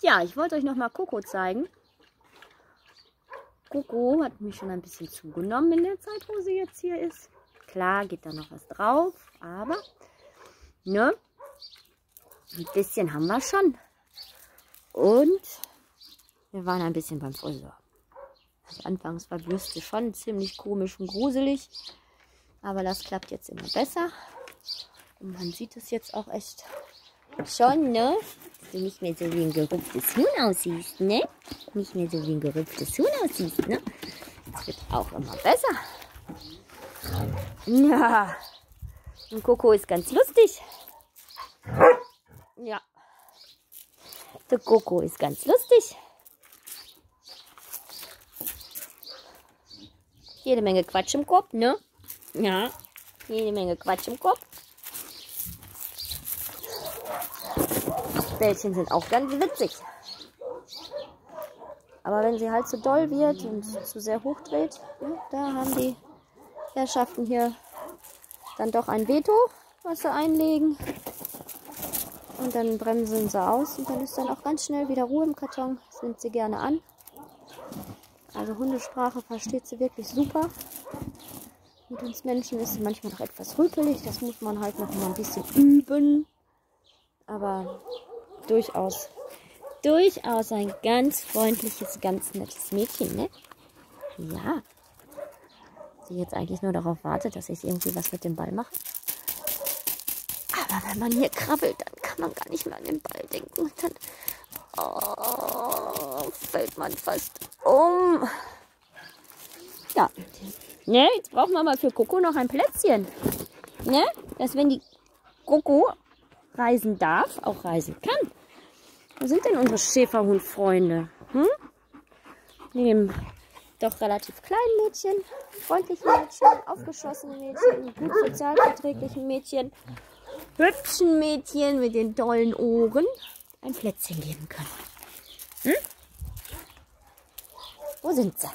Ja, ich wollte euch noch mal Coco zeigen. Coco hat mich schon ein bisschen zugenommen in der Zeit, wo sie jetzt hier ist. Klar geht da noch was drauf, aber ne, ein bisschen haben wir schon. Und wir waren ein bisschen beim Friseur. Also anfangs war Bürste schon ziemlich komisch und gruselig, aber das klappt jetzt immer besser. Und man sieht es jetzt auch echt schon, ne? Dass du nicht mehr so wie ein gerüpftes Huhn aussiehst, ne? Nicht mehr so wie ein gerüpftes Huhn aussiehst, ne? Das wird auch immer besser. Ja. Und Coco ist ganz lustig. Ja. Der Coco ist ganz lustig. Jede Menge Quatsch im Kopf, ne? Ja. Jede Menge Quatsch im Kopf. Bällchen sind auch ganz witzig. Aber wenn sie halt zu doll wird und zu sehr hoch dreht, da haben die Herrschaften hier dann doch ein Veto, was sie einlegen. Und dann bremsen sie aus und dann ist dann auch ganz schnell wieder Ruhe im Karton. Das nimmt sie gerne an. Also Hundesprache versteht sie wirklich super. Mit uns Menschen ist sie manchmal noch etwas rüpelig. Das muss man halt noch mal ein bisschen üben. Aber durchaus, durchaus ein ganz freundliches, ganz nettes Mädchen, ne? Ja. Sie jetzt eigentlich nur darauf wartet, dass ich irgendwie was mit dem Ball mache. Aber wenn man hier krabbelt, dann kann man gar nicht mehr an den Ball denken. Und dann oh, fällt man fast um. Ja. Ne, jetzt brauchen wir mal für Coco noch ein Plätzchen. Ne? Dass wenn die Coco reisen darf, auch reisen kann. Wo sind denn unsere Schäferhundfreunde? Hm? Neben doch relativ kleinen Mädchen, freundlichen Mädchen, aufgeschossenen Mädchen, gut sozialverträglichen Mädchen, hübschen Mädchen mit den tollen Ohren ein Plätzchen geben können. Hm? Wo sind sie?